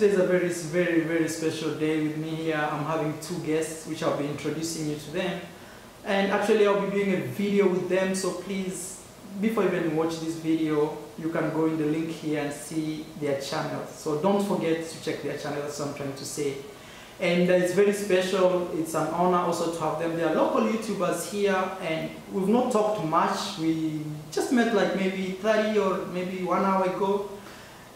today is a very, very, very special day with me here. I'm having two guests, which I'll be introducing you to them. And actually, I'll be doing a video with them, so please, before you even watch this video, you can go in the link here and see their channel. So don't forget to check their channel, that's what I'm trying to say. And uh, it's very special, it's an honor also to have them. They are local YouTubers here, and we've not talked much. We just met like maybe 30 or maybe one hour ago.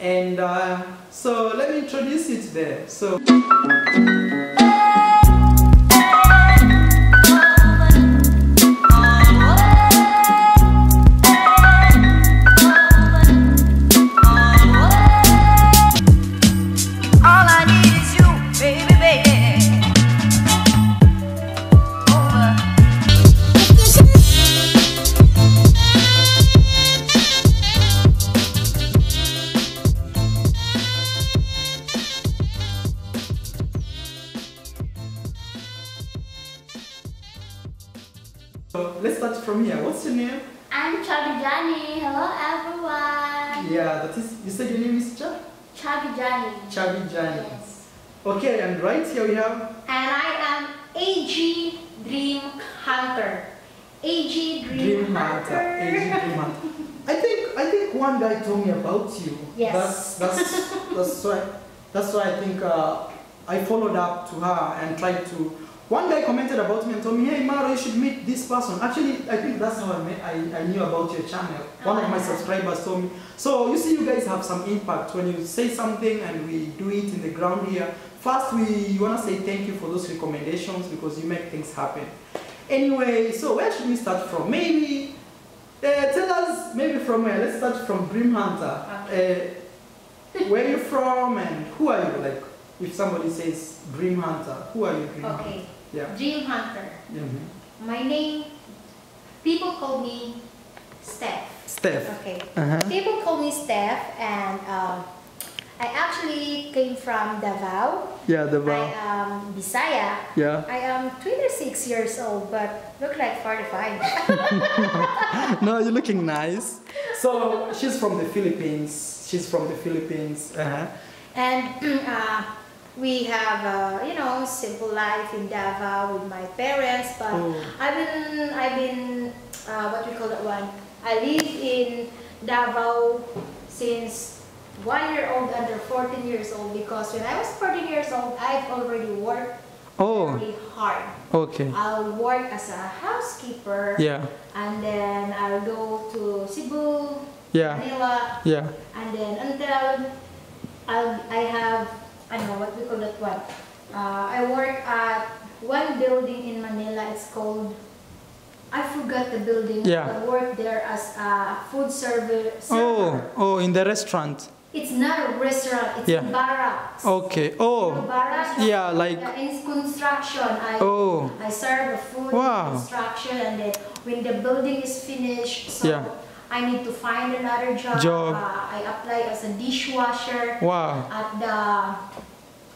And uh, so let me introduce to them. So. You. Yes. That's that's that's why that's why I think uh, I followed up to her and tried to. One guy commented about me and told me, "Hey Marwa, you should meet this person." Actually, I think that's how I met. I, I knew about your channel. One of my Ah. subscribers told me. So you see, you guys have some impact when you say something and we do it in the ground here. First, we wanna say thank you for those recommendations because you make things happen. Anyway, so where should we start from? Maybe uh, tell us maybe from where. Let's start from Dream Hunter. Uh, where you from and who are you? Like, if somebody says Dream Hunter, who are you? Dream Hunter? Okay. Yeah. Dream Hunter. Mhm. My name, people call me Steph. Steph. Okay. Uh-huh. People call me Steph, and um, I actually came from Davao. Yeah, the I am Bisaya. Yeah. I am 26 years old, but look like 45. no, you're looking nice. So she's from the Philippines. She's from the Philippines. Uh-huh. and uh, we have, uh, you know, simple life in Davao with my parents. But Oh. I've been, I've been, uh, what we call that one? I live in Davao since one year old under 14 years old because when I was 14 years old, I've already worked Oh, really hard. okay. I'll work as a housekeeper. Yeah, And then I'll go to Cebu, yeah, Manila, yeah. and then until I'll, I have, I don't know what we call that one. Uh, I work at one building in Manila. It's called, I forgot the building. Yeah. I work there as a food service. Oh, oh, in the restaurant. It's not a restaurant. It's Yeah. a barracks. Okay. You know, Oh, barracks. yeah, like- in construction. I oh, I serve a food Wow. construction and then when the building is finished, so Yeah. I need to find another job. Job. Uh, I apply as a dishwasher wow. at the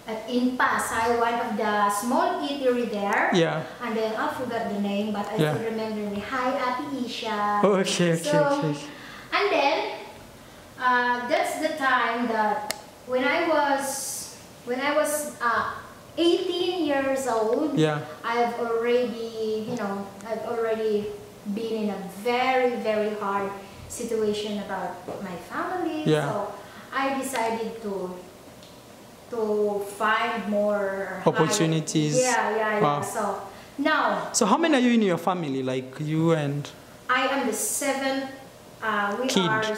at in Pasay, one of the small eatery there. Yeah. And then I forgot the name, but I Yeah. still remember me. Hi, Ate Isha. Okay, okay, So, okay. And then uh, that's the time that when I was when I was uh, 18 years old. Yeah. I've already, you know, I've already been in a very, very hard situation about my family. Yeah. So I decided to to find more Opportunities. Yeah, yeah, yeah. Wow. So now So how many are you in your family? Like you and I am the seventh. Uh, we Kid. are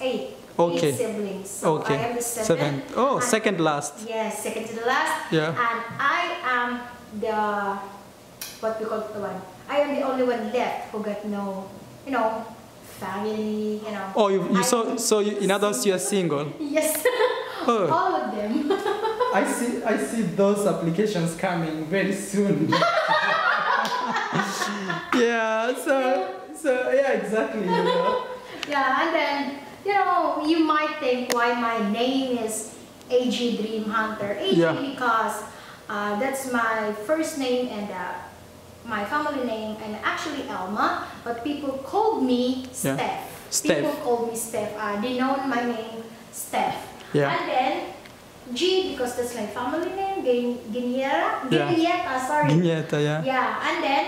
eight. Okay. Eight siblings. So okay. I am the seventh. Oh, And- second last. Yes, second to the last. Yeah. And I am the what we call the one. I am the only one left who got no, you know, family. You know. Oh, you, you so so you, in other words you are single. Yes. Oh. All of them. I see I see those applications coming very soon. yeah. So so yeah, exactly. You know. yeah, and then you know you might think why my name is AG Dream Hunter. AG Yeah. because uh, that's my first name and uh, my family name and actually Elma, but people called me Yeah. Steph. Steph. People called me Steph. Uh, they know my name Steph. Yeah. And then G because that's my family name, Gin- Giniera. Yeah. Sorry. Guiñeta, yeah. Yeah, and then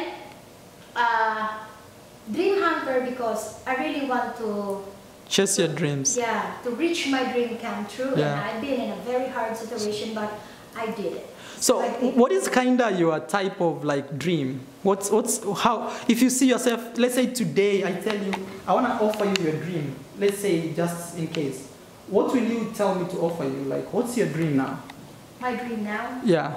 uh, Dream Hunter because I really want to, Chase your dreams. yeah, to reach my dream come true. Yeah. And I've been in a very hard situation, but I did it. So, think- what is kinda your type of like dream? What's what's how? If you see yourself, let's say today, I tell you, I wanna offer you your dream. Let's say just in case, what will you tell me to offer you? Like, what's your dream now? My dream now Yeah,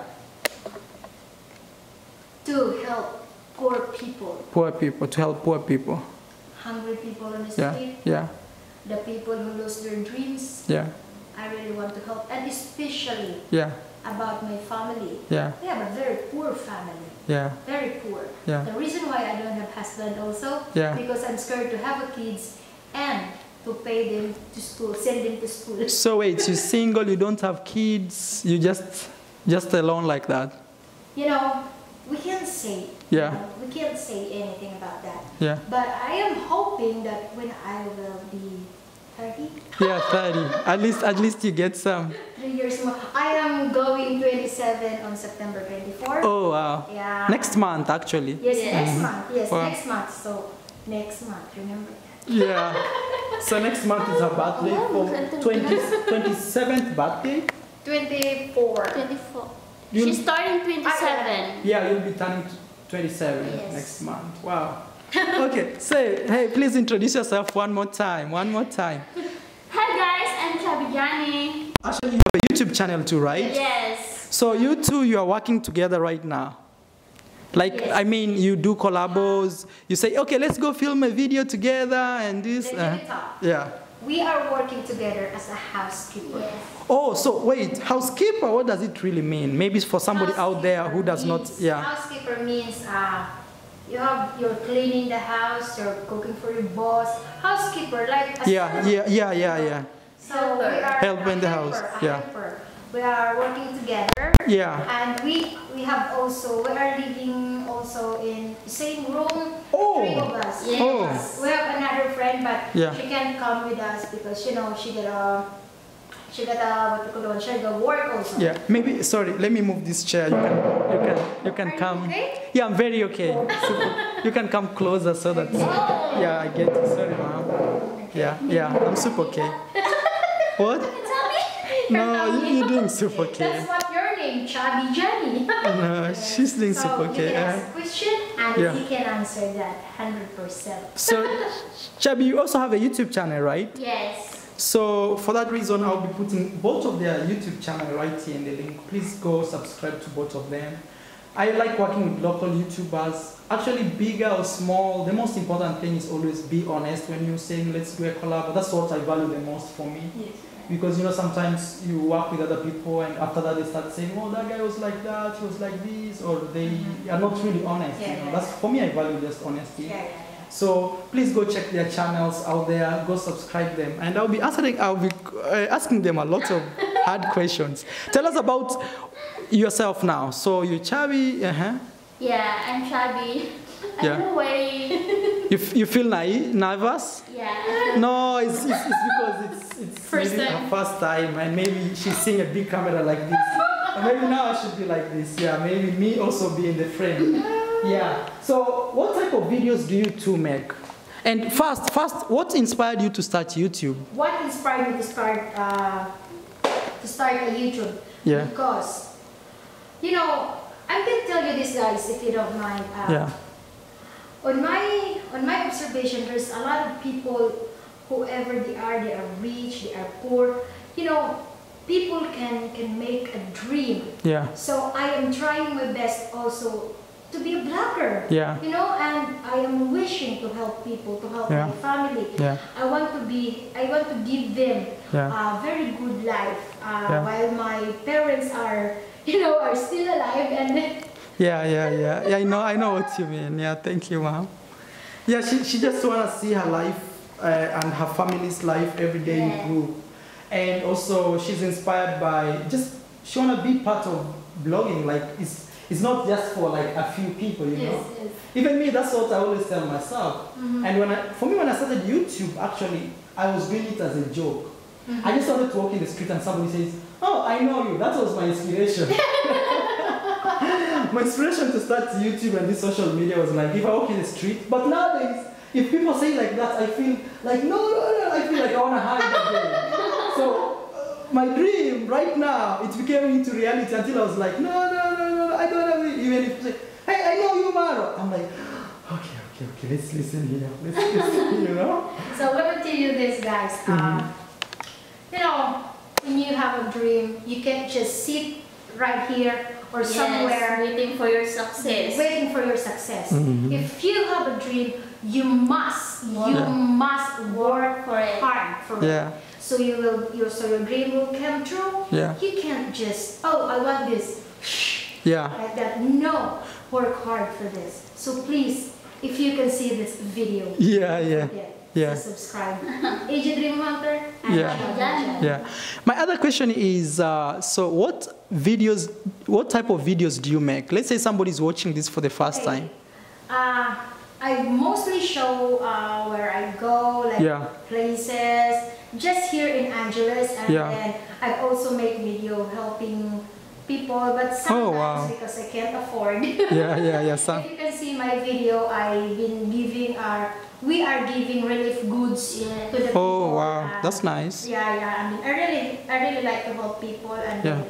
to help poor people, poor people to help poor people. hungry people on the Yeah, street, yeah, the people who lose their dreams. yeah, I really want to help, and especially yeah, about my family. yeah, We have a very poor family, yeah, very poor. yeah, The reason why I don't have husband also Yeah. because I'm scared to have a kids and to pay them to school, send them to school. So wait, you're single, you don't have kids, you just just alone like that. You know, we can't say. Yeah. you know, we can't say anything about that. Yeah, But I am hoping that when I will be 30, yeah, thirty. At least at least you get some. three years more, I am going 27 on September 24. Oh wow. Yeah. Next month actually. Yes, Yes. next month. Yes, Wow. next month. So next month, remember that. Yeah. So next month is her birthday Oh, for 20, 27th birthday. 24. 24. You'll She's starting 27. Yeah, you'll be turning 27 Yes. next month. Wow. Okay, say, hey, please introduce yourself one more time. One more time. Hi guys, I'm Chabijani. Actually, you have a YouTube channel too, right? Yes. So you two, you are working together right now. Like, Yes. I mean, you do collabos. You say, okay, let's go film a video together and this. Uh, talk. yeah. We are working together as a housekeeper. Yes. Oh, so wait, housekeeper, what does it really mean? Maybe for somebody out there who does not, yeah. Housekeeper means uh, you have you're cleaning the house, you're cooking for your boss. Housekeeper, like a Yeah, servant. yeah, yeah, yeah, yeah. So we are Help in the house, a yeah. helper. We are working together, Yeah. and we we have also we are living also in same room. Oh. Three of us. Yes. Oh. We have another friend, but Yeah. she can't come with us because you know she got a she got a what you call she got work also. Yeah, maybe, sorry, let me move this chair. You can, you can, you can Are you come. okay? Yeah, I'm very okay. You can come closer so that, yeah, I get it. Sorry, ma'am. Yeah, yeah, I'm super okay. What? Tell me. No, you, you're doing super okay. That's what your name, Chubby Jenny. No, she's doing so super you okay. can uh. ask a question and Yeah. he can answer that hundred percent. So, Chabi, you also have a YouTube channel, right? Yes. So for that reason, I'll be putting both of their YouTube channel right here in the link. Please go subscribe to both of them. I like working with local YouTubers. Actually, bigger or small, the most important thing is always be honest when you're saying let's do a collab. That's what I value the most for me. Yes. Because you know sometimes you work with other people and after that they start saying, oh that guy was like that, he was like this, or they mm-hmm. are not really honest. Yeah, you know? yeah, That's for me. I value just honesty. Yeah. So please go check their channels out there. Go subscribe them, and I'll be answering. I'll be uh, asking them a lot of hard questions. Tell us about yourself now. So you chubby, uh-huh. Yeah, I'm chubby. I Yeah. don't you, f- you feel naive, nervous? Yeah. No, it's, it's, it's because it's it's First maybe time. her first time, and maybe she's seeing a big camera like this. Or maybe now I should be like this. Yeah, maybe me also be in the frame. Yeah. So what type of videos do you two make? And first, first, what inspired you to start YouTube? What inspired me to start uh, to start a YouTube? Yeah. Because you know, I'm gonna tell you this guys if you don't mind. Uh, Yeah. On my on my observation, there's a lot of people, whoever they are, they are rich, they are poor. You know, people can can make a dream. Yeah. So I am trying my best also to be a blogger. Yeah. You know, and I am wishing to help people, to help Yeah. my family. Yeah. I want to be, I want to give them Yeah. a very good life uh, Yeah. while my parents are, you know, are still alive and Yeah, yeah, yeah. Yeah, I know, I know what you mean. Yeah, thank you, mom. Yeah, she, she just wanna see her life uh, and her family's life every day Yeah. improve. And also, she's inspired by just she wanna be part of blogging. Like it's it's not just for like a few people, you know. yes. Even me, that's what I always tell myself. Mhm. And when I, for me, when I started YouTube, actually, I was doing it as a joke. I just started to walk in the street and somebody says, "Oh, I know you." That was my inspiration. my inspiration to start YouTube and this social media was like, if I walk in the street. But nowadays, if people say like that, I feel like no, no, no. I feel like I wanna hide again. so uh, my dream right now, it became into reality until I was like, no, no, I don't know. Even if you say, hey, I know you, Marwa. I'm like, okay, okay, okay, let's listen here. Let's listen, you know? So let me tell you this, guys. Mm-hmm. Um, you know, when you have a dream, you can't just sit right here or Yes, somewhere waiting for your success. waiting for your success. Mhm. If you have a dream, you must, you Yeah. must work For it. hard for it. Yeah, So you will, your so your dream will come true. yeah, You can't just, oh, I want this, yeah. like that. No, work hard for this. So please, if you can see this video, Yeah, yeah, yeah. to subscribe. AG Dream Hunter and Yeah. Yeah. Yeah. My other question is, uh, so what videos, what type of videos do you make? Let's say somebody's watching this for the first Okay. time. Uh, I mostly show uh, where I go, like Yeah. places, just here in Angeles, and Yeah. then I also make video helping people, but sometimes Oh, wow. because I can't afford. Yeah, yeah, yeah. Some, if you can see my video, I've been giving our, we are giving relief goods Yeah. to the oh, people. wow. uh, That's nice. Yeah, yeah. I mean, I really, I really like to help people, and Yeah.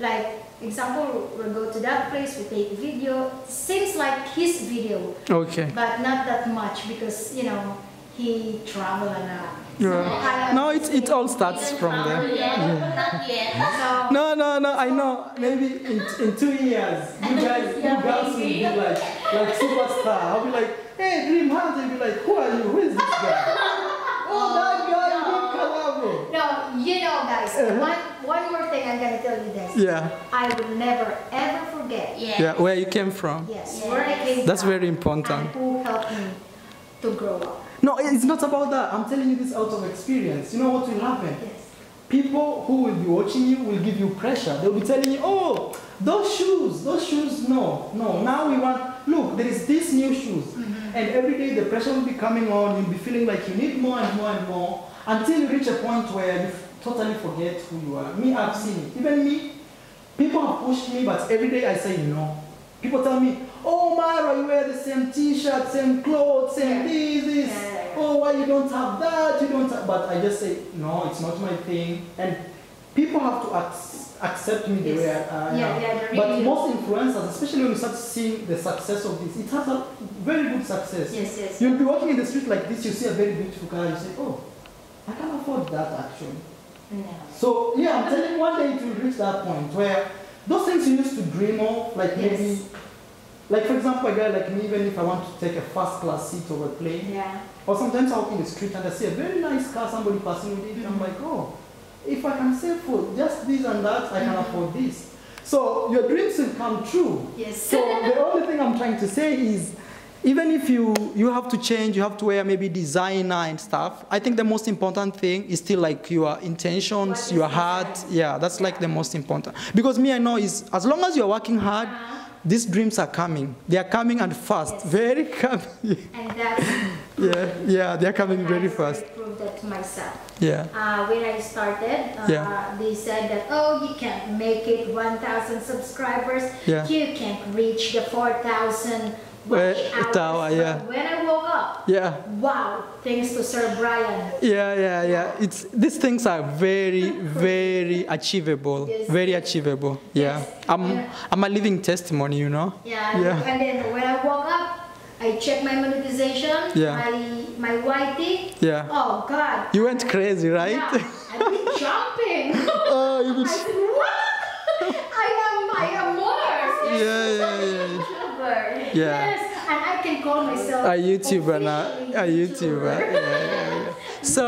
like example, we go to that place, we take video. Seems like his video, Okay. but not that much because you know he travel a lot. Yeah. No, it's, it all starts from there. Yet. Not yet. So No, no, no, I know. Maybe in, in two years, you guys, you Yeah, girls will be like, like superstar. I'll be like, hey, Dream Hunter. You'll be like, who are you? Who is this guy? oh, that guy, Dream Collabo. no, you know, guys. Uh-huh. One one more thing I'm gonna tell you this. Yeah, I will never ever forget. Yeah. yeah, where you came from. Yes, Yes. where I came That's from very important. and who helped me to grow up. No, it's not about that. I'm telling you this out of experience. You know what will happen? Yes. People who will be watching you will give you pressure. They'll be telling you, oh, those shoes, those shoes, no, no. Now we want, look, there is this new shoes. Mm-hmm. And every day the pressure will be coming on. You'll be feeling like you need more and more and more until you reach a point where you totally forget who you are. Me, I've seen it. Even me, people have pushed me, but every day I say no. People tell me, oh, Marwa, you wear the same t-shirt, same clothes, same Yeah. this, this. Yeah. Oh, why you don't have that? You don't have, but I just say, no, it's not my thing. And people have to ac- accept me the Yes. way I I Yeah, am. yeah, the But most influencers, especially when you start seeing the success of this, it has a very good success. Yes, yes. You'll be walking in the street like this, you see a very beautiful car, you say, oh, I can afford that actually. No. So yeah, I'm telling you, one day it will reach that point where those things you used to dream of, like maybe, Yes. Like for example, a guy like me, even if I want to take a first class seat over a plane, Yeah. or sometimes I walk in the street and I see a very nice car, somebody passing with it, I'm like, oh, if I can save for just this and that, I can afford this. So your dreams will come true. Yes. So the only thing I'm trying to say is, even if you you have to change, you have to wear maybe designer and stuff. I think the most important thing is still like your intentions, your heart. design? Yeah, that's like the most important. Because me, I know is as long as you're working hard, Uh-huh. These dreams are coming. They are coming and fast, Yes. very coming. And that's yeah, yeah, they are coming very I fast. proved that to myself. Yeah, Uh, when I started, uh, Yeah. they said that, oh, you can't make it 1,000 subscribers. Yeah. You can't reach the 4,000 hours. tower, yeah. When I woke up, yeah. wow, thanks to Sir Brian. Yeah, yeah, yeah. It's these things are very, very achievable. Yes. Very achievable. Yeah. Yes. I'm Yeah. I'm a living testimony, you know. Yeah, Yeah. and then when I woke up, I checked my monetization, Yeah. my, my YT. Yeah. Oh, God. You went crazy, right? Yeah, I've been jumping. oh, you I said, what? I am, I am Mars. Yeah, yeah, yeah. YouTuber. Yeah. Yes, and I can call myself A YouTuber now. A YouTuber. Yeah, yeah, yeah. So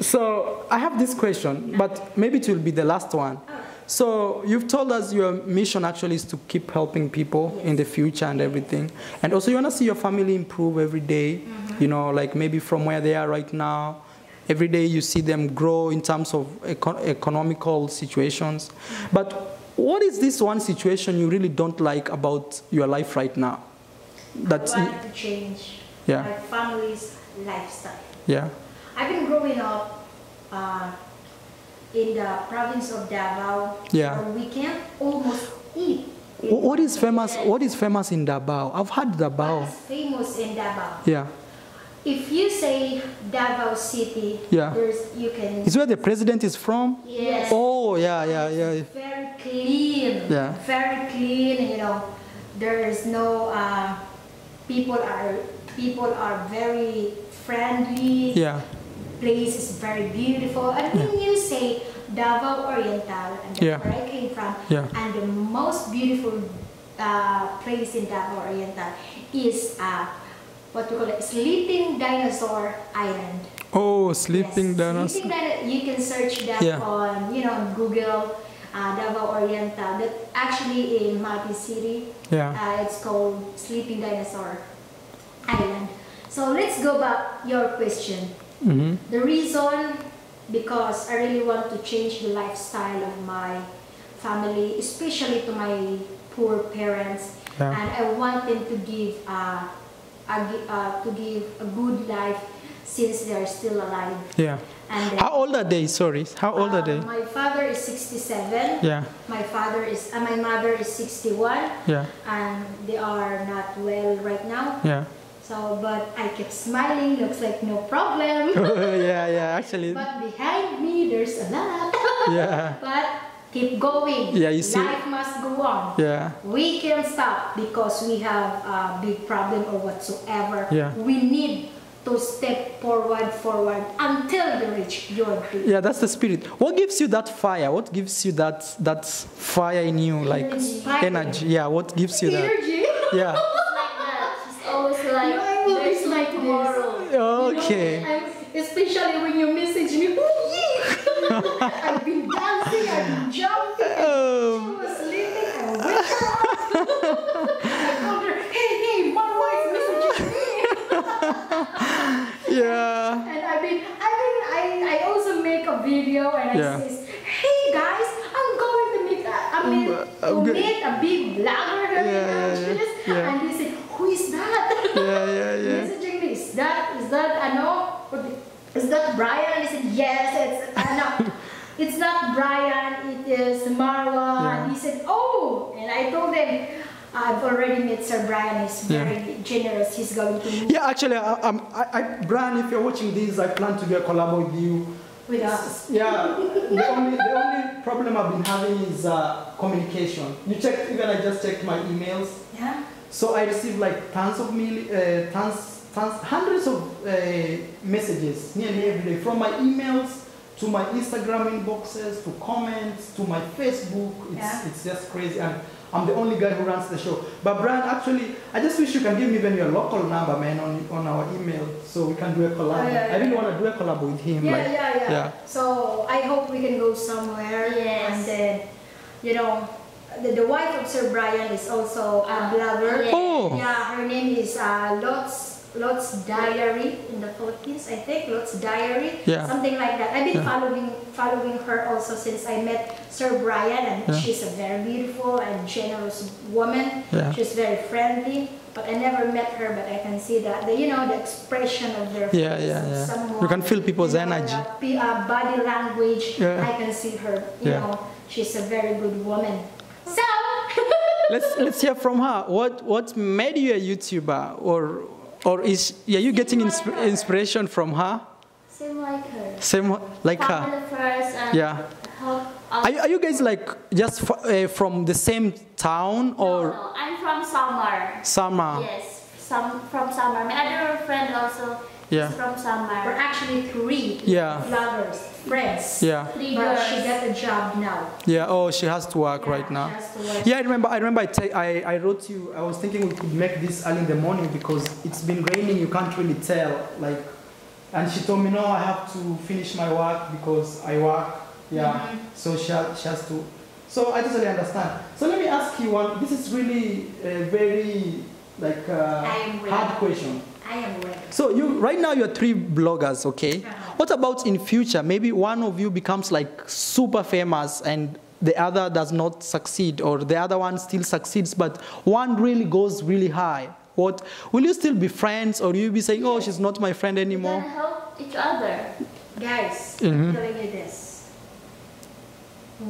so I have this question, but maybe it will be the last one. So you've told us your mission actually is to keep helping people in the future and everything, and also you want to see your family improve every day, mm-hmm. You know, like maybe from where they are right now. Every day you see them grow in terms of econ- economical situations. But what is this one situation you really don't like about your life right now? That's I want to change Yeah. my family's lifestyle. yeah, I've been growing up uh, in the province of Davao. Yeah. So we can almost eat. What is famous? What is famous in Davao? I've heard What Davao. is famous in Davao? Yeah, If you say Davao City, Yeah. there's you can. it's where the president is from. Yes. Oh, yeah, yeah, yeah. Very clean. Yeah. Very clean. You know, there is no. Uh, people are people are very friendly. Yeah, Place is very beautiful. And when you say Davao Oriental, and Yeah. where I came from, Yeah. and the most beautiful uh, place in Davao Oriental is uh, what we call it, Sleeping Dinosaur Island. Oh, sleeping Yes, dinosaur. Sleeping You can search that Yeah. on, you know, on Google, uh, Davao Oriental. That actually in Mati City, Yeah. uh, it's called Sleeping Dinosaur Island. So let's go back your question. hmm The reason, because I really want to change the lifestyle of my family, especially to my poor parents, Yeah. and I want them to give uh, uh, to give a good life since they are still alive. Yeah. And How old are they? Sorry, how old are uh, they? My father is 67. Yeah, My father is, uh, my mother is 61, yeah, and they are not well right now. yeah. So, but I kept smiling. Looks like no problem. yeah, yeah. Actually, But behind me, there's a lot. yeah, but keep going. Yeah, you see- Life must go on. yeah, We can't stop because we have a big problem or whatsoever. Yeah. We need to step forward, forward until we reach your dream. yeah. That's the spirit. What gives you that fire? What gives you that that fire in you, like Energy. energy? Yeah. What gives you that? Energy. Yeah. like that. She's always like, No, I will there's be no like this. Okay. You know, especially when you message me, yeah! I've been dancing, I've been jumping. Um. She Oh, was sleeping, I wake her up. I told her, hey, hey, my wife messaging me. yeah. And I've been, I mean, I, I also make a video and I Yeah. says, hey guys, I'm going to meet, a, I mean, mm, Uh, to meet a big blogger here Yeah, in Angeles. yeah, yeah. And they say, who is that? Yeah, yeah, yeah. Messaging me, is that, is that, I know, is that Brian? And I said, yes, it's, I know. It's not Brian, it is Marwa. Yeah. And he said, oh, and I told him, I've already met Sir Brian. He's very generous. He's going to meet Yeah, actually, I, I'm, I, I, Brian, if you're watching this, I plan to do a collab with you. with us. Yeah, the only, the only problem I've been having is uh, communication. You checked, even I just checked my emails. Yeah. So I received like tons of mil, uh, tons, tons, hundreds of uh, messages nearly every day from my emails to my Instagram inboxes to comments to my Facebook. It's, Yeah. it's just crazy. And I'm the only guy who runs the show. But Brian, actually, I just wish you can give me even your local number, man, on, on our email so we can do a collab. Oh, yeah, I really want to do a collab with him. Yeah, like, yeah, yeah, yeah. So I hope we can go somewhere. Yes. And then, you know, the, the wife of Sir Brian is also a Ah, blogger. yeah. Oh. Yeah, her name is uh, Lot's Lot's Diary in the Philippines, I think. Lot's Diary, Yeah. something like that. I've been Yeah. following following her also since I met Sir Brian, and Yeah. she's a very beautiful and generous woman. Yeah. She's very friendly. But I never met her, but I can see that the you know the expression of their Yeah, face yeah, yeah. someone. You can feel people's you know, energy. p- uh, body language. Yeah. I can see her. You Yeah. know, she's a very good woman. So. let's let's hear from her. What what made you a YouTuber, or or is are you getting insp- inspiration from her? Same like her. Same like her. Family first and Yeah. Are you, are you guys like just f- uh, from the same town or no, I'm from Samar. Sama? Yes, some from Samar. My other friend also Yeah. is from We're actually three Yeah. vloggers, friends. Yeah, Three But girls. she got a job now. yeah. Oh, she has to work right now. she has to work. Yeah, I remember. I remember. I, te- I I wrote you. I was thinking we could make this early in the morning because it's been raining. You can't really tell. Like, and she told me no. I have to finish my work because I work. Yeah. Mhm. So she has, she has to. So I totally understand. So let me ask you one. This is really a very like uh, I am ready. hard question. I am. So you right now you're three bloggers, okay? Uh-huh. What about in future? Maybe one of you becomes like super famous and the other does not succeed, or the other one still succeeds, but one really goes really high. What will you still be friends, or you be saying, "Oh, she's not my friend anymore"? can help each other. Guys, Mhm. I'm telling you this.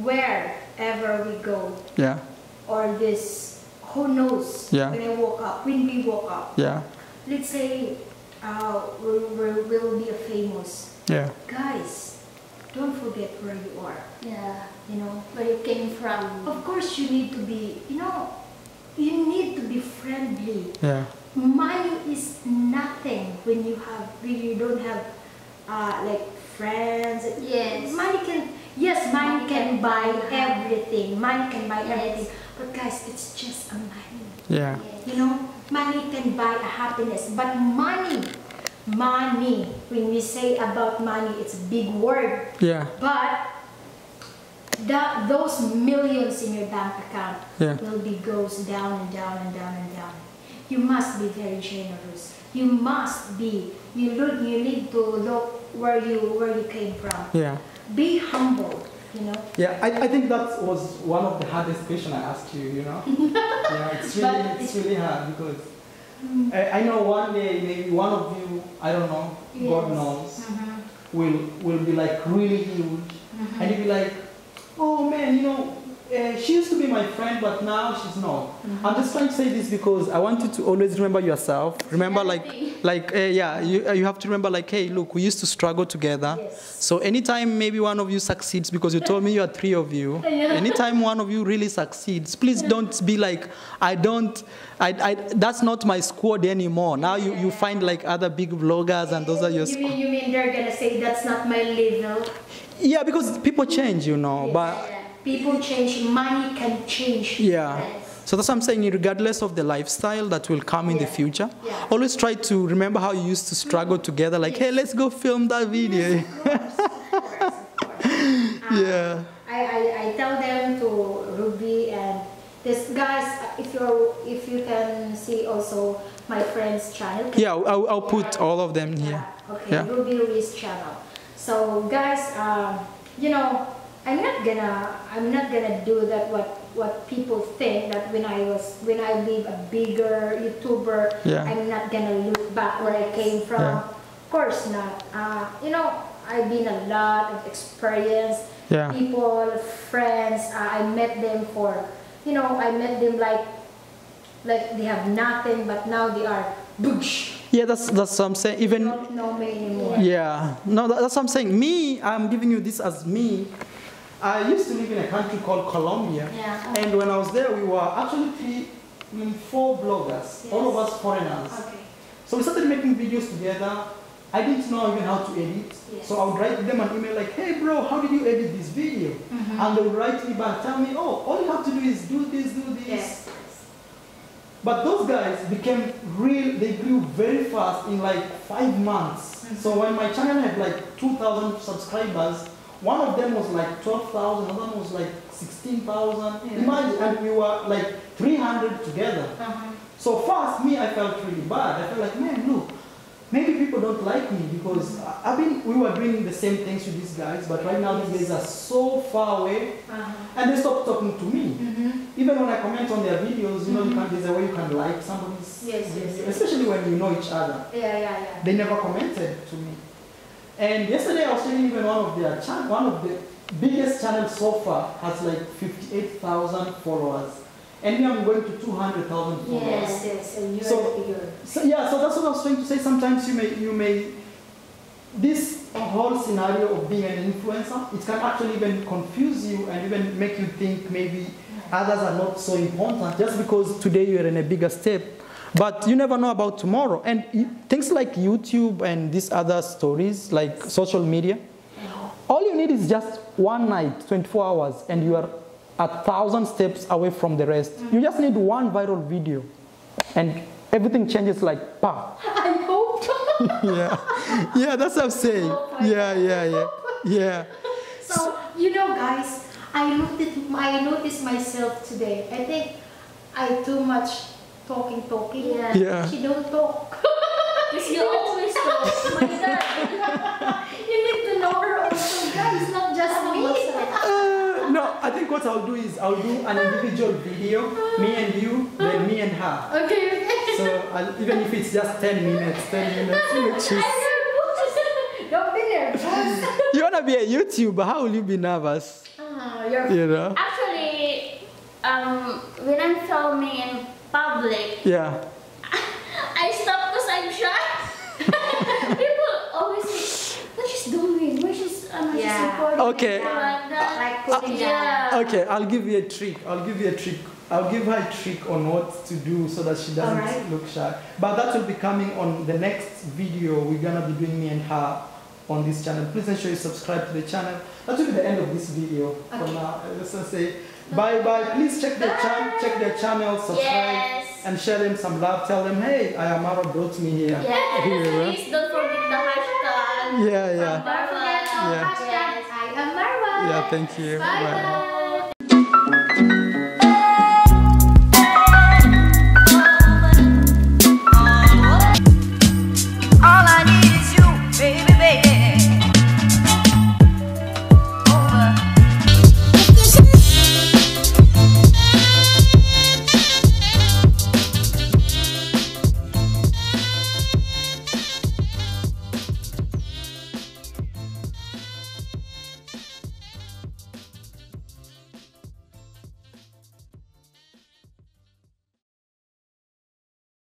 Wherever we go, Yeah. or this, who knows? Yeah. When I woke up, when we woke up, Yeah. Let's say uh, we we'll, we'll be a famous. Yeah. Guys, don't forget where you are. Yeah. You know, Where you came from. of course you need to be. You know, you need to be friendly. Yeah. Money is nothing when you have when you don't have uh, like friends. Yes. Money can yes, money, can, buy everything. Money can buy Yes. everything. But guys, it's just a money. Yeah. You know, money can buy a happiness, but money, money. When we say about money, it's a big word. Yeah. But the, those millions in your bank account Yeah. will be goes down and down and down and down. You must be very generous. You must be. You look. You need to look where you where you came from. Yeah. Be humble. You know. Yeah, I, I think that was one of the hardest questions I asked you, you know? yeah, it's really, it's really hard because I, I know one day maybe one of you, I don't know, God Yes. knows, Mhm. will will be like really huge. Mhm. And you'll be like, oh man, you know, uh, she used to be my friend, but now she's not. Mhm. I'm just trying to say this because I want you to always remember yourself. Remember, like, like, uh, yeah, you, uh, you have to remember, like, hey, look, we used to struggle together. Yes. So anytime maybe one of you succeeds, because you told me you are three of you, Yeah. anytime one of you really succeeds, please don't be like, I don't, I, I, that's not my squad anymore. Now you, you find like other big vloggers and those are your You squad. mean you mean they're gonna say that's not my level? Yeah, because people change, you know, but People change. Money can change. yeah. So that's what I'm saying, regardless of the lifestyle that will come in the future, Yeah. always try to remember how you used to struggle together, like, hey, let's go film that video. Of course, of course, of course. Yeah. I, I, I tell them to Ruby and this guys if you if you can see also my friend's channel. Yeah, I'll, I'll put all of them here. Yeah, okay, Yeah. Ruby Ruiz channel. So guys, um, you know, I'm not gonna I'm not gonna do that what what people think that when I was when I be a bigger YouTuber, Yeah. I'm not gonna look back where I came from. Yeah. Of course not. Uh, you know, I've been a lot of experience. Yeah. People, friends. Uh, I met them for, you know, I met them like, like they have nothing, but now they are boosh. Yeah, that's, that's what I'm saying. Even Don't know me anymore. Yeah, no, that- that's what I'm saying. Me, I'm giving you this as me. I used to live in a country called Colombia, Yeah. and when I was there, we were actually three, I mean, four bloggers, all of us foreigners. Okay. So we started making videos together. I didn't know even how to edit, Yes. so I would write them an email like, "Hey, bro, how did you edit this video?" Mhm. And they would write me back, tell me, "Oh, all you have to do is do this, do this." Yes. But those guys became real, they grew very fast in like five months. Mhm. So when my channel had like 2,000 subscribers, one of them was like 12,000, another one was like 16,000. Yeah. Imagine, and we were like 300 together. Uh-huh. So first, me, I felt really bad. I felt like, man, look, maybe people don't like me because I- I've been, we were doing the same things with these guys, but right now these guys are so far away Uh-huh. and they stopped talking to me. Mhm. Even when I comment on their videos, you know, you can, there's a way you can like somebody's Yes, yes, yes. especially when you know each other. Yeah, yeah, yeah. They never commented to me. And yesterday I was telling even one of their one of the biggest channels so far has like 58,000 followers. And me, I'm going to 200,000 followers. Yes, yes. And you're So- figure. So yeah, so that's what I was trying to say. Sometimes you may you may this whole scenario of being an influencer, it can actually even confuse you and even make you think maybe others are not so important just because today you're in a bigger step. But you never know about tomorrow. And things like YouTube and these other stories, like social media, all you need is just one night, 24 hours, and you are a thousand steps away from the rest. Mm. You just need one viral video, and everything changes like pa. I hope. yeah, yeah, that's what I'm saying. Yeah, yeah, yeah, yeah. So you know, guys, I noticed I noticed myself today. I think I too much talking, talking. Yeah. Yeah. She don't talk. Because you always talk. Oh my God. you need to know her also, guys, not just me. Uh, no, I think what I'll do is I'll do an individual video, me and you, then me and her. Okay, okay. So I'll, even if it's just 10 minutes, 10 minutes, which is, Don't be nervous. You wanna be a YouTuber. How will you be nervous? Ah, you're You know? Actually, um, when I'm filming in public, Yeah. I stop because I'm shy. People always say, what she's doing, where she's, um, she's Yeah. recording. Okay. Like that. like yeah. Okay, I'll give you a trick. I'll give you a trick. I'll give her a trick on what to do so that she doesn't Alright. look shy. But that will be coming on the next video. We're gonna be doing me and her on this channel. Please ensure you subscribe to the channel. That will be the end of this video. For now, let's just say bye bye. Please check the channel, check the channel, subscribe, Yes. And share them some love. Tell them, hey, I am Marwa brought me here. Yes. Yeah. Please don't forget the hashtag. Yeah, yeah. Don't forget to Yeah. hashtag I am Marwa. Yeah, thank you. Bye Bye. bye.